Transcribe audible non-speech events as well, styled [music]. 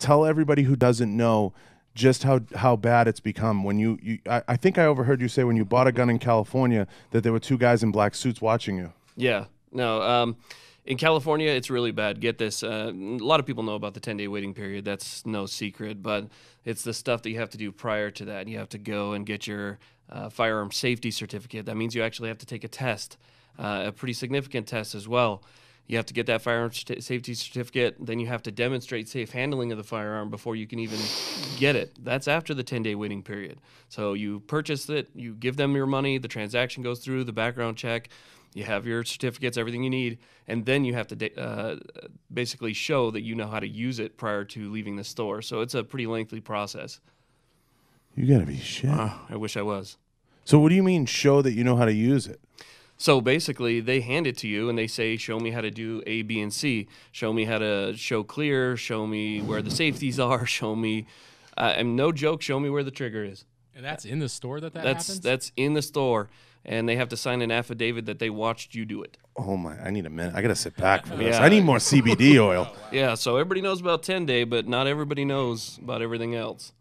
tell everybody who doesn't know just how how bad it's become when you, you I, I think I overheard you say when you bought a gun in California that there were two guys in black suits watching you. Yeah, no. Um, in California, it's really bad. Get this: uh, a lot of people know about the 10-day waiting period. That's no secret, but it's the stuff that you have to do prior to that. You have to go and get your uh, firearm safety certificate. That means you actually have to take a test, uh, a pretty significant test as well. You have to get that firearm safety certificate. Then you have to demonstrate safe handling of the firearm before you can even get it. That's after the 10 day waiting period. So you purchase it, you give them your money, the transaction goes through, the background check, you have your certificates, everything you need, and then you have to uh, basically show that you know how to use it prior to leaving the store. So it's a pretty lengthy process. You gotta be shit. Uh, I wish I was. So what do you mean show that you know how to use it? So basically, they hand it to you and they say, "Show me how to do A, B, and C. Show me how to show clear. Show me where the safeties [laughs] are. Show me." Uh, and no joke, show me where the trigger is. And that's in the store that that That's happens. that's in the store, and they have to sign an affidavit that they watched you do it. Oh my! I need a minute. I gotta sit back for this. Yeah. I need more CBD oil. [laughs] Yeah. So everybody knows about 10 day, but not everybody knows about everything else.